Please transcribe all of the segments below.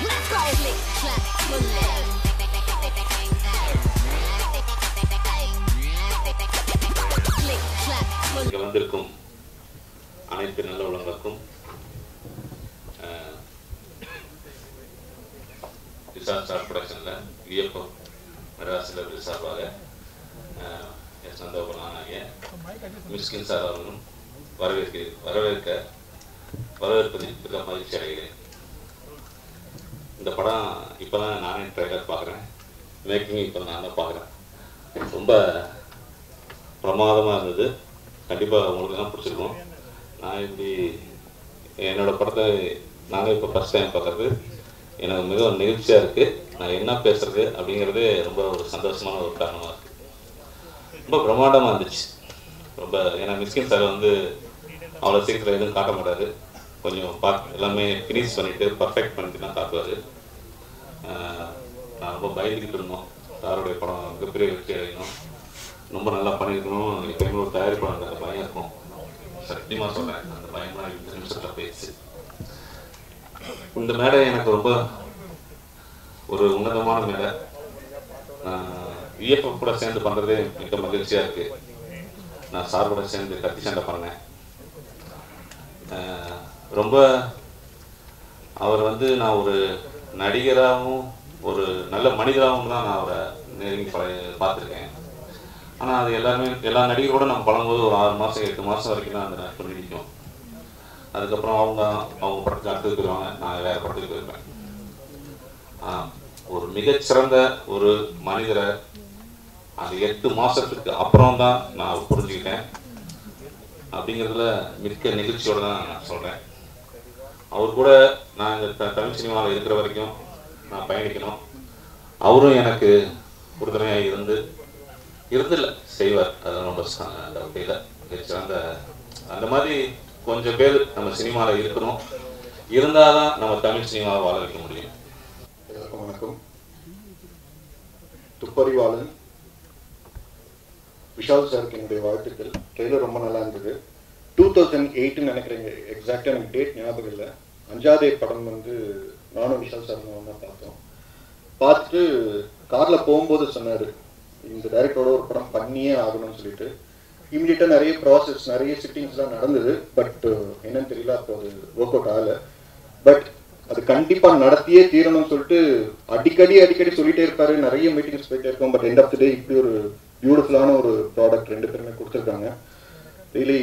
Let's go. Click, clap, இங்கே வந்திருக்கும் அனைத்து நல்ல உலகம் அஹ், ரிசார்ட் ப்ரொடக்ஷனில் இயக்கம் மெட்ராஸில் சார்பாக அஹ், எஸ் நந்தகோபால் ஆகிய மிஸ்கின் சார் அவர்களும் வரவேற்க வரவேற்க வரவேற்பதில் மிக மகிழ்ச்சி அடைகிறேன் இந்த படம் இப்போ தான் நானே ட்ரைலர் பார்க்குறேன். மேக்கிங் இப்போ நான் தான் பார்க்குறேன். ரொம்ப பிரமாதமாக இருந்தது. கண்டிப்பாக உங்களுக்கு தான் பிடிச்சிருக்கோம். நான் இப்படி என்னோட படத்தை நாங்கள் இப்போ ஃபஸ்ட் டைம் பார்க்குறது. எனக்கு மிகவும் நிகழ்ச்சியாக இருக்குது நான் என்ன பேசுறது அப்படிங்கிறதே ரொம்ப ஒரு சந்தோஷமான ஒரு காரணமாக இருக்குது ரொம்ப பிரம்மாண்டமாக இருந்துச்சு. ரொம்ப ஏன்னா மிஸ்கின் சார் வந்து அவ்வளோ சீக்கிரத்தில் எதுவும் காட்ட மாட்டார். கொஞ்சம் பார்த்து எல்லாமே ஃபினிஷ் பண்ணிவிட்டு பர்ஃபெக்ட் பண்ணிட்டு தான் காட்டுவார் நான் ரொம்ப பயந்துக்கிட்டு இருந்தோம். சாருடைய படம் மிகப்பெரிய வெற்றி அடையணும். ரொம்ப நல்லா பண்ணியிருக்கணும். எப்பயுமே ஒரு தயாரிப்பாளர் அந்த பயம் இருக்கும். சத்தியமாக சொல்கிறேன் அந்த பயம்லாம் இந்த நிமிஷத்தில் போயிடுச்சு. இந்த மேடை எனக்கு ரொம்ப ஒரு உன்னதமான மேடை. நான் இஎஃப்எஃப் கூட சேர்ந்து பண்ணுறதே மிக மகிழ்ச்சியாக இருக்குது நான் சார் கூட சேர்ந்து கத்தி சண்டை பண்ணேன். ரொம்ப அவர் வந்து நான் ஒரு நடிகராகவும் ஒரு நல்ல மனிதராகவும் தான் நான் அவரை நெருங்கி பழைய பார்த்துருக்கேன். ஆனால் அது எல்லாருமே எல்லா நடிகரோட நம்ம பழகும்போது ஒரு ஆறு மாதம் எட்டு மாதம் வரைக்கும் தான் அந்த நட்பு நீடிக்கும் அதுக்கப்புறம் அவங்க அவங்க படத்துக்கு அடுத்தது போயிடுவாங்க. நான் வேறு படத்துக்கு போயிருப்பேன். ஆஹ் ஒரு மிகச்சிறந்த ஒரு மனிதரை அந்த எட்டு மாதத்துக்கு அப்புறம் தான் நான் புரிஞ்சுக்கிட்டேன். அப்படிங்கிறதுல மிக்க நிகழ்ச்சியோடு தான் நான் சொல்கிறேன் அவர் கூட நான் இந்த தமிழ் சினிமாவில் இருக்கிற வரைக்கும் நான் பயணிக்கணும். அவரும் எனக்கு உறுதுணையாக இருந்து இருந்தில்ல செய்வார். அது ரொம்ப அந்த வகையில் அந்த அந்த மாதிரி கொஞ்சம் பேர் நம்ம சினிமாவில் இருக்கணும். இருந்தால் தான் நம்ம தமிழ் சினிமாவை வாழ வைக்க முடியும். வணக்கம். துப்பறிவாளன் விஷால் சாருக்கு என்னுடைய வாழ்த்துக்கள். ட்ரெய்லர் ரொம்ப நல்லா இருந்தது. டூ தௌசண்ட் எயிட்னு நினைக்கிறேங்க. எக்ஸாக்டாக எனக்கு டேட் ஞாபகம் இல்லை. அஞ்சாதே படம் வந்து நானும் விஷால் சார் தான் பார்த்தோம். பார்த்துட்டு காரில் போகும்போது சொன்னார் இந்த டைரக்டரோட ஒரு படம் பண்ணியே ஆகணும்னு சொல்லிட்டு. இம்மிடியட்டாக நிறைய ப்ராசஸ் நிறைய சிட்டிங்ஸ்லாம் நடந்தது. பட் என்னன்னு தெரியல அப்போ அது ஒர்க் அவுட் ஆகலை. பட் அது கண்டிப்பாக நடத்தியே தீரணும்னு சொல்லிட்டு அடிக்கடி அடிக்கடி சொல்லிட்டே இருப்பாரு. நிறைய மீட்டிங்ஸ் போயிட்டே இருக்கோம். But end of the day இப்படி ஒரு பியூட்டிஃபுல்லான ஒரு ப்ராடக்ட் ரெண்டு பேருமே கொடுத்துருக்காங்க. ரியலி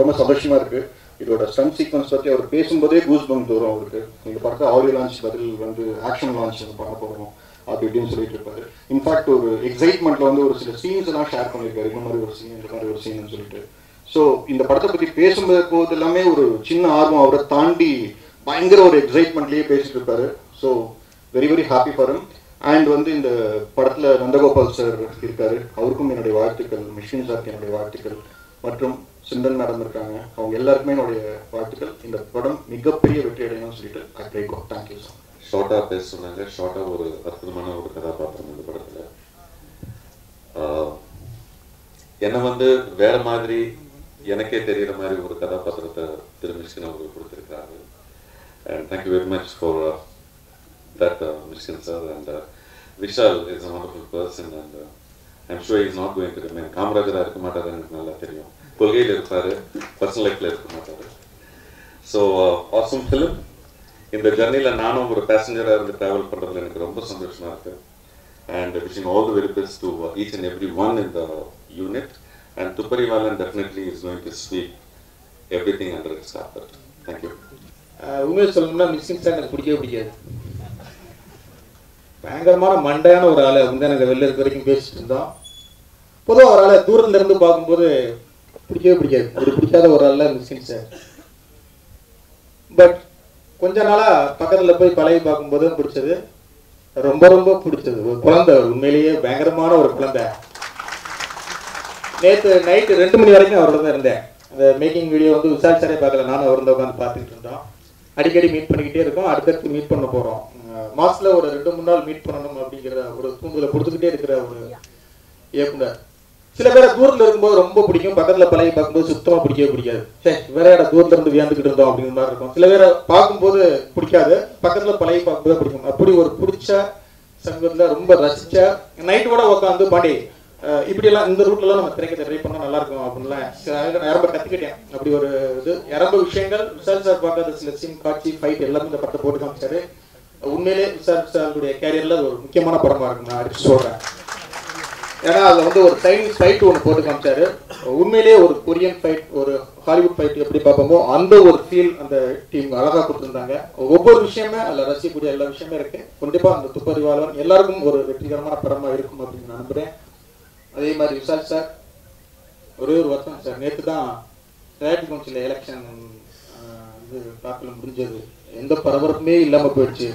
ரொம்ப சந்தோஷமா இருக்கு. இதோட ஸ்டன் சீக்வன்ஸ் பத்தி அவர் பேசும்போதே கூஸ் பம்ப் தூரம் அவருக்கு. நீங்க படத்தை ஆடியோ லான்ச் பதில் வந்து ஆக்ஷன் லான்ச் பண்ண போறோம் அப்படி இப்படின்னு சொல்லிட்டு இருப்பாரு. இன்ஃபேக்ட் ஒரு எக்ஸைட்மெண்ட்ல வந்து ஒரு சில சீன்ஸ் எல்லாம் ஷேர் பண்ணியிருக்காரு. இந்த மாதிரி ஒரு சீன் இந்த மாதிரி ஒரு சீன் சொல்லிட்டு. ஸோ இந்த படத்தை பத்தி பேசும்போது போது எல்லாமே ஒரு சின்ன ஆர்வம். அவரை தாண்டி பயங்கர ஒரு எக்ஸைட்மெண்ட்லயே பேசிட்டு இருப்பாரு. So very very happy for and வந்து இந்த படத்துல நந்தகோபால் சார் இருக்காரு. அவருக்கும் என்னுடைய வாழ்த்துக்கள் மிஷின் சார்க்கு என்னுடைய வாழ்த்துக்கள். மற்றும் சிந்தன் மேடம் இருக்காங்க. அவங்க எல்லாருக்குமே என்னுடைய வாழ்த்துக்கள். இந்த படம் மிகப்பெரிய வெற்றி அடையணும்னு சொல்லிட்டு I pray go thank you sir ஷார்ட்டாக பேச சொன்னாங்க. ஷார்ட்டாக ஒரு அற்புதமான ஒரு கதாபாத்திரம் இந்த படத்தில். என்னை வந்து வேற மாதிரி எனக்கே தெரிகிற மாதிரி ஒரு கதாபாத்திரத்தை திரு சின்ன அவர்கள் கொடுத்துருக்காரு. And thank you very much for that Mysskin sir and Vishal is a wonderful person and I'm sure is not going to remain காமராஜராக இருக்க மாட்டார் எனக்கு நல்லா தெரியும். கொள்கையில் இருப்பார் பர்சனல் லைஃப்பில் இருக்க மாட்டார். ஸோ ஆசம் ஃபிலிம் இந்த ஜர்னியில் நானும் ஒரு பேசஞ்சராக இருந்து ட்ராவல் பண்ணுறதுல எனக்கு ரொம்ப சந்தோஷமா இருக்கு. And wishing all the very best to each and every one in the unit and Thupparivaalan definitely is going to sweep everything under its carpet thank you உண்மையை சொல்லணும்னா மிஸ்ஸிங் சார் எனக்கு பிடிக்கவே பிடிக்காது. பயங்கரமான மண்டையான ஒரு ஆளை வந்து எனக்கு வெளில இருக்க வரைக்கும் பேசிட்டு இருந்தோம் பொதுவாக ஒரு ஆளை தூரத்துல இருந்து பார்க்கும்போது பிடிக்கவே பிடிக்காது. அது பிடிக்காத ஒரு ஆள் மிஷின் சார். பட் கொஞ்ச நாளா பக்கத்துல போய் பழகி பார்க்கும்போது பிடிச்சது. ரொம்ப ரொம்ப பிடிச்சது. ஒரு குழந்தை உண்மையிலேயே பயங்கரமான ஒரு குழந்தை. நேற்று நைட்டு ரெண்டு மணி வரைக்கும் அவரோட தான் இருந்தேன். அந்த மேக்கிங் வீடியோ வந்து விசால் சாரே பார்க்கல. நானும் அவர் உட்காந்து பார்த்துக்கிட்டு இருந்தோம். அடிக்கடி மீட் பண்ணிக்கிட்டே இருக்கோம். அடுத்தடுத்து மீட் பண்ண போகிறோம் மாசத்துல ஒரு ரெண்டு மூணு நாள் மீட் பண்ணணும் அப்படிங்கிற ஒரு தூண்டுதலை கொடுத்துக்கிட்டே இருக்கிற ஒரு இயக்குனர். சில பேரை தூரத்துல இருக்கும்போது ரொம்ப பிடிக்கும். பக்கத்துல பழகி பார்க்கும்போது சுத்தமா பிடிக்கவே பிடிக்காது. சே வேற யாரா தூரத்துல இருந்து வியாந்துக்கிட்டு இருந்தோம் அப்படிங்கிற மாதிரி இருக்கும். சில பேரை பார்க்கும்போது பிடிக்காது. பக்கத்துல பழகி பார்க்கும்போது பிடிக்கும். அப்படி ஒரு பிடிச்ச சங்கத்துல ரொம்ப ரசிச்ச நைட் கூட உட்காந்து பாண்டி இப்படி எல்லாம் இந்த ரூட்ல எல்லாம் நம்ம திரைக்க ட்ரை பண்ணா நல்லா இருக்கும் அப்படின்லாம் சில ரொம்ப கத்துக்கிட்டேன். அப்படி ஒரு இது. இரம்ப விஷயங்கள் விசால் சார் பார்க்காத சில சீன் காட்சி ஃபைட் எல்லாமே இந்த படத்தை போட்டு காமிச்சாரு. உண்மையிலே விசால் சாருடைய கேரியர்ல ஒரு முக்கியமான படமா இருக்கும் நான் அடிச்சு சொல்றேன். ஏன்னா அதில் வந்து ஒரு சைனீஸ் ஃபைட் ஒன்று போட்டு காமிச்சாரு. உண்மையிலேயே ஒரு கொரியன் ஃபைட் ஒரு ஹாலிவுட் ஃபைட் எப்படி பார்ப்போமோ அந்த ஒரு ஃபீல் அந்த டீம் அழகாக கொடுத்துருந்தாங்க. ஒவ்வொரு விஷயமே அதில் ரசிக்கக்கூடிய எல்லா விஷயமே இருக்கு. கண்டிப்பாக அந்த துப்பறிவாளர் எல்லாருக்கும் ஒரு வெற்றிகரமான படமாக இருக்கும் அப்படின்னு நான் நம்புறேன். அதே மாதிரி விஷால் சார் ஒரே ஒரு வருஷம் சார். நேற்று தான் ஸ்டேட் கவுன்சில் எலெக்ஷன் இது தாக்கல் முடிஞ்சது. எந்த பரபரப்புமே இல்லாமல் போயிடுச்சு.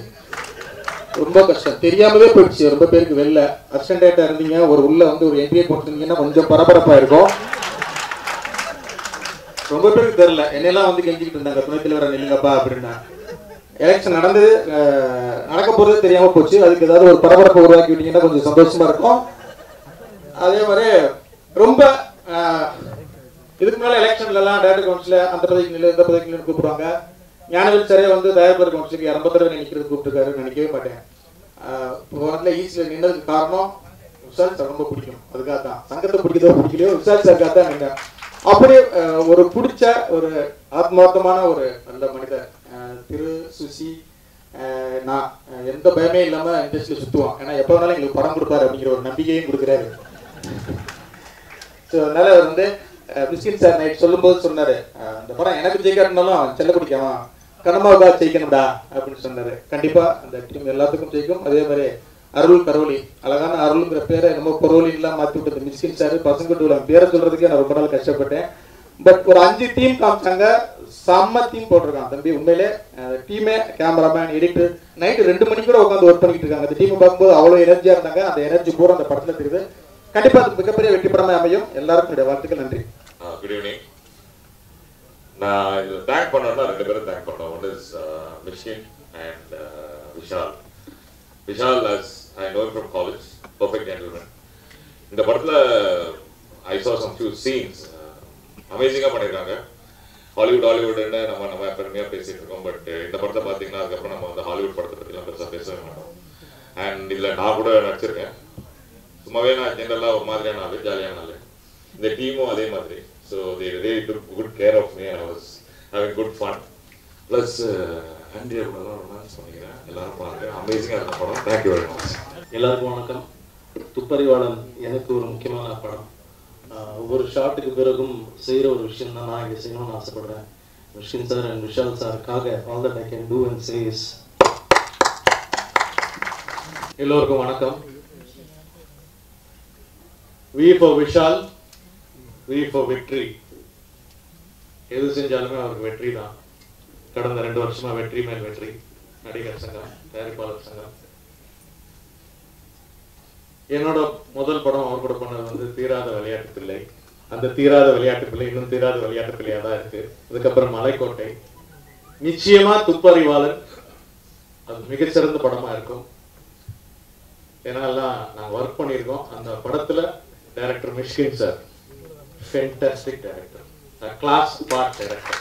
ரொம்ப கஷ்டம். தெரியாமலே போயிடுச்சு. ரொம்ப பேருக்கு வெளில. அசிஸ்டன்ட் டேரக்டர் இருந்தீங்க. ஒரு உள்ள வந்து ஒரு என்ட்ரியை போட்டிருந்தீங்கன்னா கொஞ்சம் பரபரப்பாக இருக்கும். ரொம்ப பேருக்கு தெரில என்னெல்லாம் வந்து கெஞ்சிக்கிட்டு இருந்தாங்க. துணைத் தலைவரை நில்லுங்கப்பா அப்படின்னா. எலெக்ஷன் நடந்தது. நடக்க போகிறது தெரியாமல் போச்சு. அதுக்கு ஏதாவது ஒரு பரபரப்பை உருவாக்கி விட்டீங்கன்னா கொஞ்சம் சந்தோஷமா இருக்கும். அதே மாதிரி ரொம்ப இதுக்கு மேலே எலெக்ஷன்லலாம் டேரக்டர் கவுன்சில அந்த பதவிக்கு நில்லு இந்த பதவிக்கு நிலை கூப்பிடுவாங்க. ஞானவேல் சாரே வந்து தயாரிப்பாளர் கவுன்சிலுக்கு இரம்ப தடவை நினைக்கிறது கூப்பிட்டுருக்காரு. நினைக்கவே மாட்டேன். அஹ், போனதுல ஈஸியில் நின்னதுக்கு காரணம் விசால் சார் ரொம்ப பிடிக்கும். அதுக்காக தான். சங்கத்தை பிடிக்கிறதோ பிடிக்கலையோ விசால் சாருக்காக தான் நின்றேன். அப்படியே ஒரு பிடிச்ச ஒரு ஆத்மார்த்தமான ஒரு நல்ல மனிதர் திரு சுசி அஹ், நான் எந்த பயமே இல்லாம இண்டஸ்ட்ரியில் சுற்றுவான் ஏன்னா எப்போ வேணாலும் எங்களுக்கு படம் கொடுப்பாரு அப்படிங்கிற ஒரு நம்பிக்கையும் கொடுக்குறாரு. ஸோ அதனால வந்து மிஸ்கின் சார் நைட் சொல்லும்போது சொன்னாரு. அந்த படம் எனக்கு ஜெயிக்காட்டினாலும் செல்ல பிடிக்காமா? கனமாவுக்காக ஜெயிக்கணும்டா அப்படின்னு சொன்னாரு. கண்டிப்பா அந்த டீம் எல்லாத்துக்கும் ஜெயிக்கும். அதே மாதிரி அருள் கரோலி அழகான அருள்ங்கிற பேரை என்னமோ கரோலின்லாம் மாத்தி விட்டது. மிஸ்கின் சார் பசங்க டூல பேரை சொல்றதுக்கே நான் ரொம்ப நாள் கஷ்டப்பட்டேன். பட் ஒரு அஞ்சு டீம் காமிச்சாங்க. செம்ம டீம் போட்டிருக்கான் தம்பி. உண்மையிலே டீமே கேமராமேன் எடிட்டர் நைட்டு ரெண்டு மணிக்கு கூட உட்காந்து ஒர்க் பண்ணிட்டு இருக்காங்க. அந்த டீம் பார்க்கும்போது அவ்வளோ எனர்ஜியா இருந்தாங்க. அந்த எனர்ஜி பூரா அந்த படத்துல தெரியுது. கண்டிப்பா அது மிகப்பெரிய வெற்றி படமே அமையும். எல்லாருக்கும் வாழ்த்துக்கள். நன்றி. குட் ஈவினிங் நான் இதில் தேங்க் பண்ணணும்னா ரெண்டு பேரும் தேங்க் பண்ணோம் one is Mysskin and Vishal Vishal as I know from college perfect gentleman இந்த படத்தில் ஐ சா சம் ஃபியூ சீன்ஸ் அமேசிங்காக பண்ணியிருக்காங்க ஹாலிவுட் ஹாலிவுட்னு நம்ம நம்ம பெருமையாக பேசிகிட்டு இருக்கோம் பட் uh, இந்த படத்தை பார்த்தீங்கன்னா அதுக்கப்புறம் நம்ம வந்து ஹாலிவுட் படத்தை பற்றிலாம் பெருசாக பேசவே மாட்டோம். அண்ட் இதில் நான் கூட நடிச்சிருக்கேன். சும்மாவே நான் ஜென்ரலாக ஒரு மாதிரியான ஆள் ஜாலியான ஆள். இந்த டீமும் அதே மாதிரி. So they really took good care of me I was having good fun plus Andrea கூட தான் ரொமான்ஸ் பண்ணிக்கிறேன் எல்லாரும் பாருங்க. அமேசிங்காக இருந்த படம். தேங்க்யூ வெரி மச் எல்லாருக்கும் வணக்கம். துப்பறிவாளன் எனக்கு ஒரு முக்கியமான படம். ஒவ்வொரு ஷாட்டுக்கு பிறகும் செய்கிற ஒரு விஷயம் தான் நான் இங்கே செய்யணும்னு ஆசைப்படுறேன். Vishin sir and Vishal சாருக்காக all that I can do and chase எல்லோருக்கும் வணக்கம். V for Vishal. V for வெற்றி எது செஞ்சாலுமே அவருக்கு வெற்றி தான். கடந்த ரெண்டு வருஷமா வெற்றி மேல் வெற்றி. நடிகர் சங்கம் தயாரிப்பாளர் சங்கம். என்னோட முதல் படம் அவர் கூட பண்ணது வந்து தீராத விளையாட்டு பிள்ளை. அந்த தீராத விளையாட்டு பிள்ளை இன்னும் தீராத விளையாட்டு பிள்ளையா தான் இருக்கு. அதுக்கப்புறம் மலைக்கோட்டை. நிச்சயமா துப்பறிவாளன். அது மிகச்சிறந்த படமா இருக்கும். ஏன்னா எல்லாம் நாங்கள் ஒர்க் பண்ணியிருக்கோம். அந்த படத்துல director Mysskin sir fantastic director class part director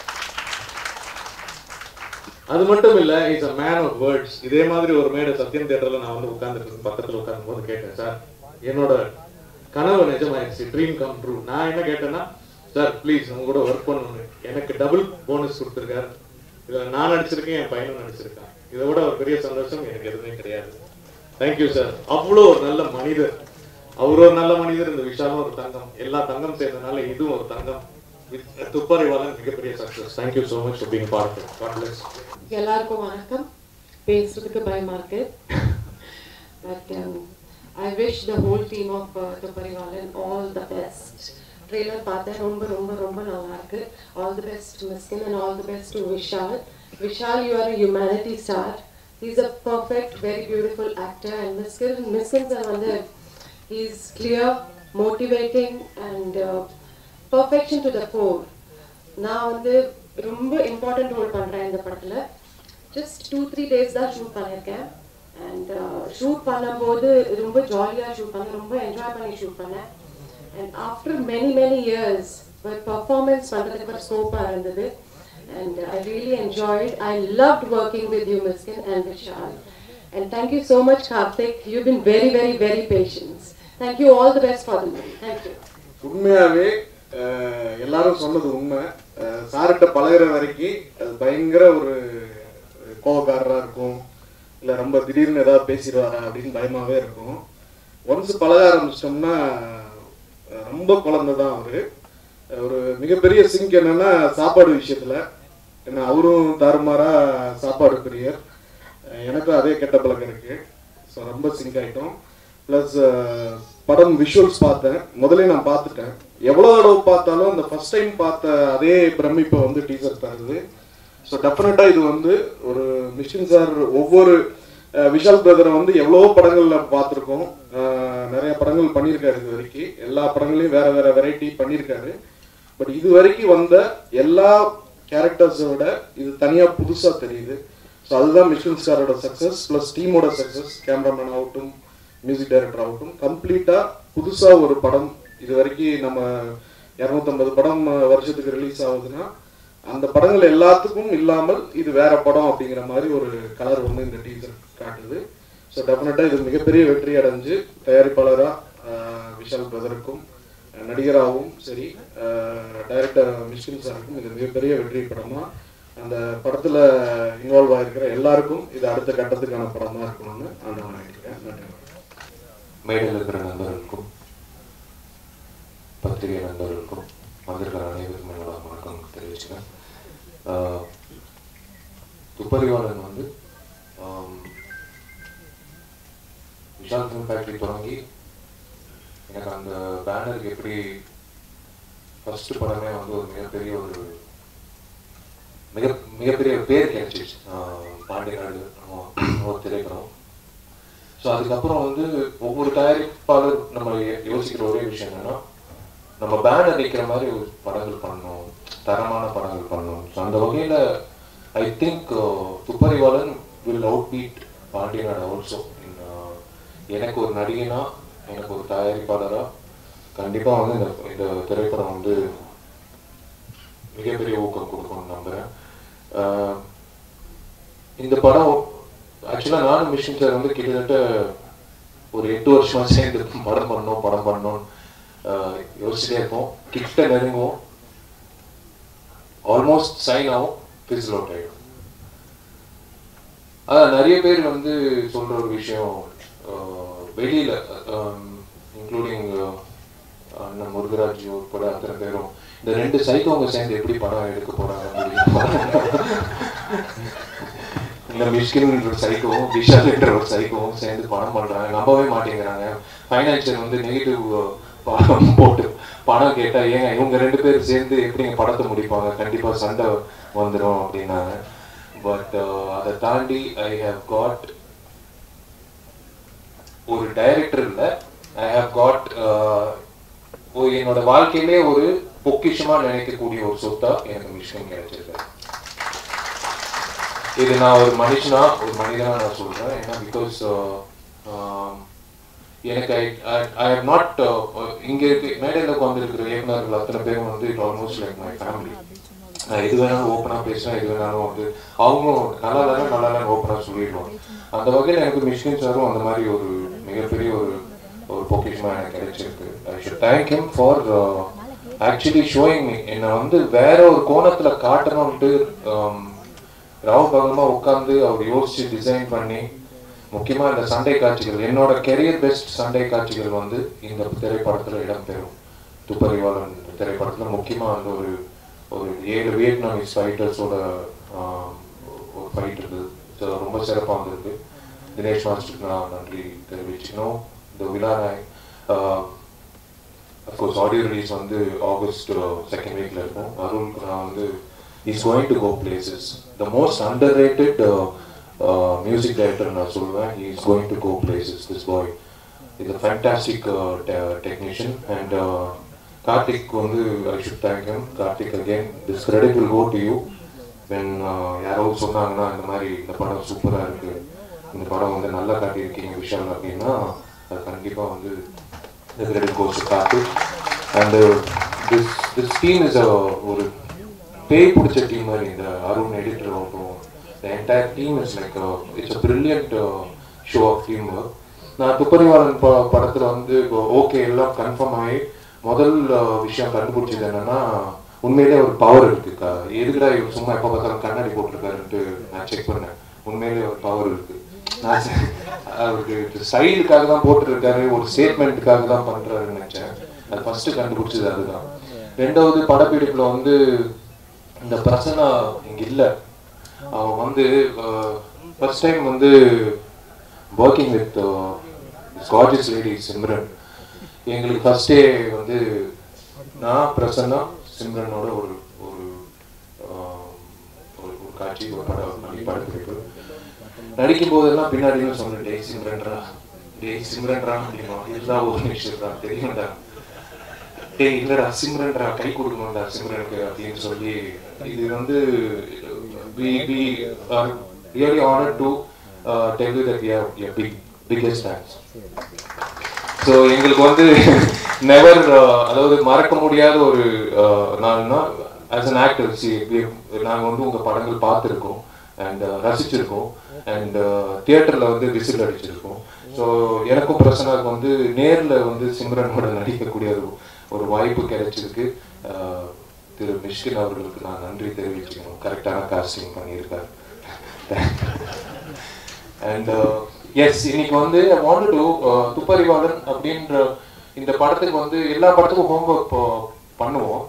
அது மட்டும் இல்ல is a man of words இதே மாதிரி ஒரு மேடை சத்தியம் தேட்டர்ல நான் வந்து உட்கார்ந்துட்டு பக்கத்துல உட்கார்ந்து போது கேட்டேன் சார் என்னோட கனவு நிஜமாயிருச்சு ட்ரீம் கம் ட்ரூ நான் என்ன கேட்டேன்னா சார் ப்ளீஸ் உங்க கூட ஒர்க் பண்ணணும் எனக்கு டபுள் போனஸ் கொடுத்துருக்காரு. இதுல நான் நடிச்சிருக்கேன் என் பையனும் நடிச்சிருக்கான். இதை விட ஒரு பெரிய சந்தோஷம் எனக்கு எதுவுமே கிடையாது. தேங்க்யூ சார் அவ்வளோ ஒரு நல்ல மனிதர். அவர் ஒரு நல்ல மனிதர் இந்த விஷாலும் ஒரு தங்கம். எல்லா தங்கம் சேர்ந்ததுனால இதுவும் ஒரு தங்கம். துப்பாரிவாளன் மிகப்பெரிய success thank you so much for being part God bless எல்லாருக்கும் வணக்கம். பேசுறதுக்கு பயமா இருக்கு. But I wish the whole team of Thupparivaalan all the best trailer பார்த்தேன் ரொம்ப ரொம்ப ரொம்ப நல்லா இருக்கு. All the best Mysskin and all the best to Vishal Vishal you are humanity star is a perfect very beautiful actor and Mysskin Mysskin sir வந்து Is clear motivating and perfection to the core நான் வந்து ரொம்ப important role பண்ணுறேன் இந்த படத்தில் just two three days தான் shoot பண்ணியிருக்கேன் and shoot பண்ணும்போது ரொம்ப ஜாலியாக ஷூட் பண்ணேன் ரொம்ப என்ஜாய் பண்ணி ஷூட் பண்ணேன் And after many, many years, my performance வந்ததுக்கு அப்புறம் சோப்பா இருந்தது and I really enjoyed. I loved working with you, Miskin and Vishal. And thank you so much, Karthik. You've been very, very, very patient. Thank you all the best for the movie. Thank உண்மையாவே எல்லாரும் சொன்னது உண்மை. சார்கிட்ட பழகுற வரைக்கும் அது பயங்கர ஒரு கோபக்காரராக இருக்கும். இல்லை ரொம்ப திடீர்னு ஏதாவது பேசிடுவாரா அப்படின்னு பயமாகவே இருக்கும். ஒன்ஸ் பழக ஆரம்பிச்சிட்டோம்னா ரொம்ப குழந்தை தான் அவர். ஒரு மிகப்பெரிய சிங்க் என்னன்னா சாப்பாடு விஷயத்துல. ஏன்னா அவரும் தாறுமாறா சாப்பாடு பிரியர். எனக்கும் அதே கெட்ட பழக்கம் இருக்கு. ஸோ ரொம்ப சிங்க் ஆயிட்டோம். ப்ளஸ் uh, படம் விஷுவல்ஸ் பார்த்தேன். முதலே நான் பார்த்துட்டேன். எவ்வளோ தடவை பார்த்தாலும் அந்த ஃபர்ஸ்ட் டைம் பார்த்த அதே பிரமிப்பை வந்து டீசர் தருது. ஸோ டெஃபினட்டாக இது வந்து ஒரு மிஷின் சார் ஒவ்வொரு விஷால் பிரதரை வந்து எவ்வளவோ படங்களில் பார்த்துருக்கோம். நிறைய படங்கள் பண்ணியிருக்காரு இது வரைக்கும் எல்லா படங்களையும் வேற வேற வெரைட்டி பண்ணியிருக்காரு. பட் இது வரைக்கும் வந்த எல்லா கேரக்டர்ஸை விட இது தனியாக புதுசாக தெரியுது. ஸோ அதுதான் மிஷின் சாரோட சக்ஸஸ் ப்ளஸ் டீமோட சக்ஸஸ் கேமராமேன் ஆகட்டும் மியூசிக் டைரக்டர் ஆகட்டும் கம்ப்ளீட்டாக புதுசாக ஒரு படம் இது வரைக்கும் நம்ம இரநூத்தம்பது படம் வருஷத்துக்கு ரிலீஸ் ஆகுதுன்னா அந்த படங்கள் எல்லாத்துக்கும் இல்லாமல் இது வேற படம் அப்படிங்கிற மாதிரி ஒரு கலர் வந்து இந்த டீசர் காட்டுது. ஸோ டெஃபினட்டாக இது மிகப்பெரிய வெற்றி அடைஞ்சு தயாரிப்பாளராக விஷால் பிரதருக்கும் நடிகராகவும் சரி டைரக்டர் மிஷ்கின் சாருக்கும் இது மிகப்பெரிய வெற்றி படமா அந்த படத்துல இன்வால்வ் ஆகிருக்கிற எல்லாருக்கும் இது அடுத்த கட்டத்துக்கான படமா இருக்கணும்னு நான் நினைக்கிறேன் நன்றி. மேடையில் இருக்கிற நண்பர்களுக்கும் பத்திரிகை நண்பர்களுக்கும் வந்திருக்கிற அனைவருக்கும் என்னோட வணக்கம் தெரிவிச்சுக்கிறேன். துப்பறிவாளன் வந்து ஆம், விஷால் ஃபேக்டரி தொடங்கி எனக்கு அந்த பேனருக்கு எப்படி ஃபர்ஸ்ட் படமே வந்து ஒரு மிகப்பெரிய ஒரு மிக மிகப்பெரிய பேர் கிடைச்சிச்சு. பாண்டியநாடு ஒரு திரைப்படம். ஸோ அதுக்கப்புறம் வந்து ஒவ்வொரு தயாரிப்பாளர் நம்ம யோசிக்கிற ஒரே விஷயம் என்னன்னா நம்ம பேனர் அடிக்கிற மாதிரி ஒரு படங்கள் பண்ணணும் தரமான படங்கள் பண்ணணும். ஸோ அந்த வகையில் I think uh, Thupparivaalan will out beat Pandiyanadu also uh, எனக்கு ஒரு நடிகனா எனக்கு ஒரு தயாரிப்பாளரா கண்டிப்பாக வந்து இந்த இந்த திரைப்படம் வந்து மிகப்பெரிய ஊக்கம் கொடுக்கணும்னு நம்புகிறேன் uh, இந்த படம் ஆக்சுவலாக நானும் மிஷின் சார் வந்து கிட்டத்தட்ட ஒரு எட்டு வருஷமா சேர்ந்து படம் பண்ணோம் படம் பண்ணோம் யோசிச்சுட்டே இருப்போம். கிட்ட நெருங்குவோம். ஆல்மோஸ்ட் சைன் ஆகும் ஃபிசில் அவுட் ஆகிடும் அதான் நிறைய பேர் வந்து சொல்கிற ஒரு விஷயம் வெளியில் வெளியில இன்க்ளூடிங் அண்ணன் முருகராஜ் உட்பட அத்தனை பேரும் இந்த ரெண்டு சைக்கோங்க சேர்ந்து எப்படி படம் எடுக்க போகிறாங்க இந்த மிஷ்கின்ற ஒரு சைக்கோவும் விஷால் என்ற ஒரு சைக்கோவும் சேர்ந்து பணம் பண்றாங்க. நம்பவே மாட்டேங்கிறாங்க. ஃபைனான்சியர் வந்து நெகட்டிவ் படம் போட்டு பணம் கேட்டா ஏங்க இவங்க ரெண்டு பேரும் சேர்ந்து எப்படிங்க படத்தை முடிப்பாங்க? கண்டிப்பா சண்டை வந்துடும் அப்படின்னாங்க. பட் அதை தாண்டி ஐ ஹவ் காட் ஒரு டைரக்டர் இல்ல. ஐ ஹவ் காட் என்னோட வாழ்க்கையிலே ஒரு பொக்கிஷமா நினைக்கக்கூடிய ஒரு சொத்தா எனக்கு விஷயம் கிடைச்சிருக்கு. இது நான் ஒரு மனுஷனா ஒரு மனிதனா நான் சொல்றேன். ஏன்னா பிகாஸ் uh, um, எனக்கு ஐ ஐ ஹவ் நாட் இங்கே இருக்கு மேடையில் உட்காந்துருக்கிற இயக்குநர்கள் அத்தனை பேரும் வந்து it almost like my family நான் எது வேணாலும் ஓப்பனாக பேசுவேன் எது வேணாலும் வந்து அவங்களும் நல்லா தானே நல்லா தானே ஓப்பனாக சொல்லிடுவாங்க. அந்த வகையில் எனக்கு மிஷின் சாரும் அந்த மாதிரி ஒரு மிகப்பெரிய ஒரு ஒரு பொக்கிஷமாக எனக்கு கிடைச்சிருக்கு. I should thank him for actually showing me என்னை வந்து வேற ஒரு கோணத்தில் காட்டணும்ட்டு um, ராவ் பகமாக உட்காந்து அவர் யோசிச்சு டிசைன் பண்ணி முக்கியமா இந்த சண்டை காட்சிகள் என்னோட கெரியர் பெஸ்ட் சண்டை காட்சிகள் வந்து இந்த திரைப்படத்துல இடம்பெறும். துப்பறிவாளன் திரைப்படத்துல முக்கியமா அந்த ஒரு ஒரு ஏழு வியட்நாமிஸ் ஃபைட்டர்ஸோட ஒரு ஃபைட் இருக்குது. ரொம்ப சிறப்பாக வந்திருக்கு. தினேஷ் மாஸ்டருக்கு நான் நன்றி தெரிவிச்சுக்கணும். இந்த விழா அஃப்கோர்ஸ் ஆடியோ ரிலீஸ் வந்து ஆகஸ்ட் செகண்ட் வீக்ல இருக்கும். அருளுக்கு நான் வந்து is going to go places the most underrated music director நான் சொல்லுவேன் he is going to go places this boy is a fantastic technician and Karthik வந்து I should thank him Karthik again this credit will go to you then யாராவது சொன்னாங்கன்னா இந்த மாதிரி இந்த படம் சூப்பராக இருக்கு. இந்த படம் வந்து நல்லா காட்டியிருக்கீங்க விஷயம் அப்படின்னா அது கண்டிப்பாக வந்து இந்த credit goes Karthik and this this team is ஒரு பேய் பிடிச்ச டீம் மாதிரி இந்த அருண் எடிட்டர் ஆகட்டும் the entire team is like it's a brilliant show of team work நான் துப்பறிவாளன் ப படத்தில் வந்து இப்போ ஓகே எல்லாம் கன்ஃபார்ம் ஆகி முதல் uh, விஷயம் கண்டுபிடிச்சது என்னன்னா உண்மையிலே ஒரு பவர் இருக்குக்கா எதுக்குடா இவர் சும்மா எப்போ பார்த்தாலும் கண்ணாடி போட்டிருக்காருன்ட்டு நான் செக் பண்ணேன். உண்மையிலே ஒரு பவர் இருக்கு. நான் அவருக்கு ஸ்டைலுக்காக தான் போட்டிருக்காரு ஒரு ஸ்டேட்மெண்ட்டுக்காக தான் பண்ணுறாருன்னு நினச்சேன். அது ஃபர்ஸ்ட் கண்டுபிடிச்சது அதுதான். ரெண்டாவது படப்பிடிப்பில் வந்து இந்த பிரச்சனை இங்க இல்ல. அவன் வந்து ஃபர்ஸ்ட் டைம் வந்து working with gorgeous lady Simran எங்களுக்கு ஃபர்ஸ்ட் டே வந்து நான் பிரசன்னா சிம்ரனோட ஒரு ஒரு ஆஹ், ஒரு காட்சி ஒரு படம் படப்பிடிப்பு. நடிக்கும் போதெல்லாம் பின்னாடி சொன்னேன் டே சிம்ரன்ரா டே சிம்ரன்ரா அப்படின்னா இதுதான் ஒரு நிமிஷம் தெரியும்டா? டே இல்லைடா சிம்ரன்டா கை கொடுக்கணும்டா சிம்ரனுக்கு அப்படின்னு சொல்லி இது வந்து we we are really honour to tell you that that we are your big so எங்களுக்கு வந்து நெவர் uh, அதாவது மறக்க முடியாத ஒரு uh, நாள்னா ஆஸ் அன் ஆக்டர் சி நாங்கள் வந்து உங்கள் படங்கள் பார்த்துருக்கோம் அண்ட் uh, ரசிச்சிருக்கோம் அண்ட் தியேட்டரில் வந்து விசில் அடிச்சிருக்கோம். ஸோ எனக்கும் பிரசனாவுக்கு வந்து நேரில் வந்து சிம்ரனோட நடிக்கக்கூடிய ஒரு ஒரு வாய்ப்பு கிடைச்சிருக்கு. திரு மிஷ்கின் அவர்களுக்கு நான் நன்றி தெரிவிச்சுக்கணும். கரெக்டான காஸ்டிங் பண்ணியிருக்காரு. அண்ட் எஸ் இன்னைக்கு வந்து வாண்ட் டு துப்பறிவாளன் அப்படின்ற இந்த படத்துக்கு வந்து எல்லா படத்துக்கும் ஹோம்ஒர்க் பண்ணுவோம்.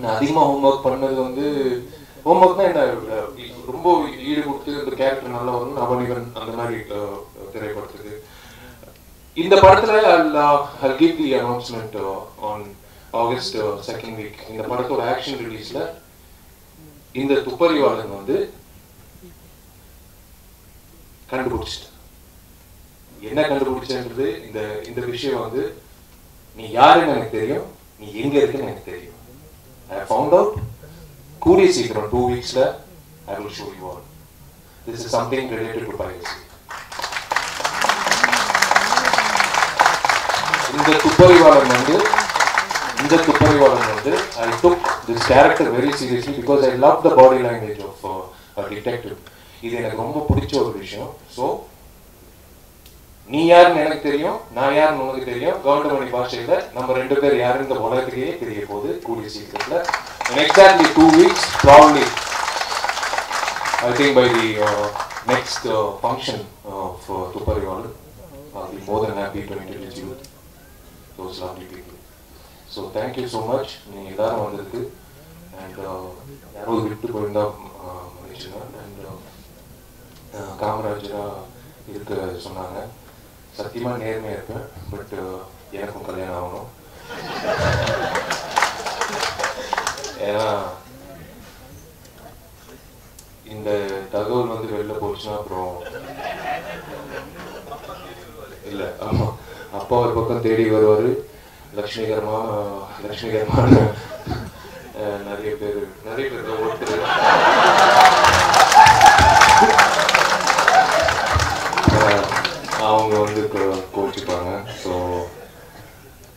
நான் அதிகமாக ஹோம்ஒர்க் பண்ணது வந்து ஹோம்ஒர்க்னா என்ன ரொம்ப ஈடு கொடுத்து இந்த கேரக்டர் நல்லா வரும் நவனிவன் அந்த மாதிரி திரைப்படத்துக்கு. இந்த படத்துல I'll give the announcement on August second week இந்த படத்தோட ஆக்ஷன் ரிலீஸ்ல இந்த துப்பறிவாளன் வந்து கண்டுபிடிச்சிட்டு என்ன கண்டுபிடிச்சன்றது? இந்த இந்த விஷயம் வந்து நீ யாருன்னு எனக்கு தெரியும் நீ எங்க இருக்குன்னு எனக்கு தெரியும். ஐ ஃபவுண்ட் அவுட் கூடிய சீக்கிரம் two வீக்ஸ்ல I will show you all this is something related to piracy இந்த துப்பறிவாளன் வந்து இந்த துப்பறிவாளன் வந்து I took this character very seriously because I love the body language of detective இது எனக்கு ரொம்ப பிடிச்ச ஒரு விஷயம். ஸோ நீ யாருன்னு எனக்கு தெரியும் நான் யாருன்னு உனக்கு தெரியும். கவுண்டமணி பாஷையில நம்ம ரெண்டு பேர் யாருன்னு இந்த உலகத்திலேயே தெரிய போகுது கூடிய சீக்கிரத்துல. Exactly two weeks probably I think by the next function of function of uh, Tupariwal, I'll be more those lovely people. So thank you so much. நீங்க எல்லாரும் வந்ததுக்கு அண்ட் uh, யாரோ விட்டு போயிருந்தா மனுஷனா அண்ட் காமராஜரா இருக்க சொன்னாங்க. சத்தியமா நேர்மையா இருப்பேன். பட் uh, எனக்கும் கல்யாணம் ஆகணும். ஏன்னா இந்த தகவல் வந்து வெளில போச்சுன்னா அப்புறம் இல்லை ஆமா. அப்பா ஒரு பக்கம் தேடி வருவார். லட்சுமிகரமான லக்ஷ்மிகரமான நிறைய பேர் நிறைய பேர் ஒருத்தர் அவங்க வந்து கோ- கோச்சிப்பாங்க. So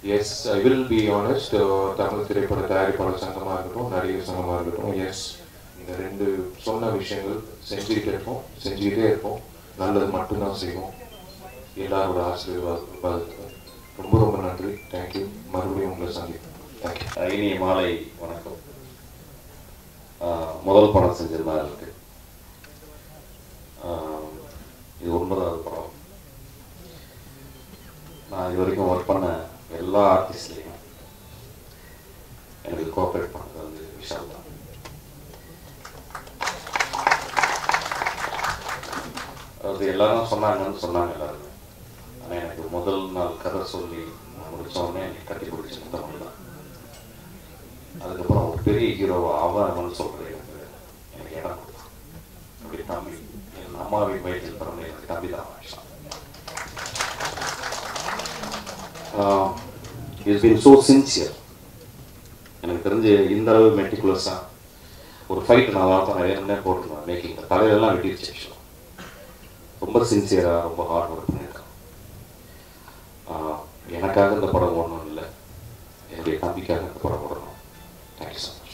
yes I will be honest Tamil திரைப்பட தயாரிப்பாளர் சங்கமாக இருக்கட்டும் நடிகர் சங்கமாக இருக்கட்டும் எஸ் இந்த ரெண்டு சொன்ன விஷயங்கள் செஞ்சுக்கிட்டே இருப்போம் செஞ்சுக்கிட்டே இருப்போம். நல்லது மட்டும்தான் செய்வோம். எல்லாரோட ஆசீர்வாதத்தை ரொம்ப ரொம்ப நன்றி. தேங்க்யூ மறுபடியும் உங்களை சந்திப்போம். தேங்க்யூ இனிய மாலை வணக்கம். முதல் படம் செஞ்சிருந்தா மாதிரி இருக்கு ஆஹ் இது ஒன்பதாவது படம். நான் இது வரைக்கும் ஒர்க் பண்ண எல்லா ஆர்டிஸ்ட்லையும் எனக்கு கோஆப்ரேட் பண்ணது வந்து விஷால் தான். அது எல்லாரும் சொன்னாங்கன்னு சொன்னாங்க எல்லாரும். ஒரு முதல் நாள் கதை சொல்லி முடிச்ச எனக்கு கட்டி பிடிச்சி முத்தமிழ் தான் அதுக்கப்புறம் ஒரு பெரிய ஹீரோவை அவன் அவன் சொல்றது எனக்கு எனக்கு இடம் கொடுத்தான். அப்படி தம்பி என் அம்மாவின் வயிற்றில் பிறந்த எனக்கு தம்பி தான் இஸ் பீன் ஸோ சின்சியர் எனக்கு தெரிஞ்சு இந்த அளவு மெட்டிகுலஸாக ஒரு ஃபைட் நான் வார்த்தை நிறைய என்ன போட்டிருந்தேன் மேக்கிங் தலையிலெல்லாம் வெட்டிடுச்சு ரொம்ப சின்சியராக ரொம்ப ஹார்ட் ஒர்க் பண்ணி எனக்காக இந்த படம் ஓடணும் இல்லை. என்னுடைய தம்பிக்காக இந்த படம் ஓடணும். Thank you sir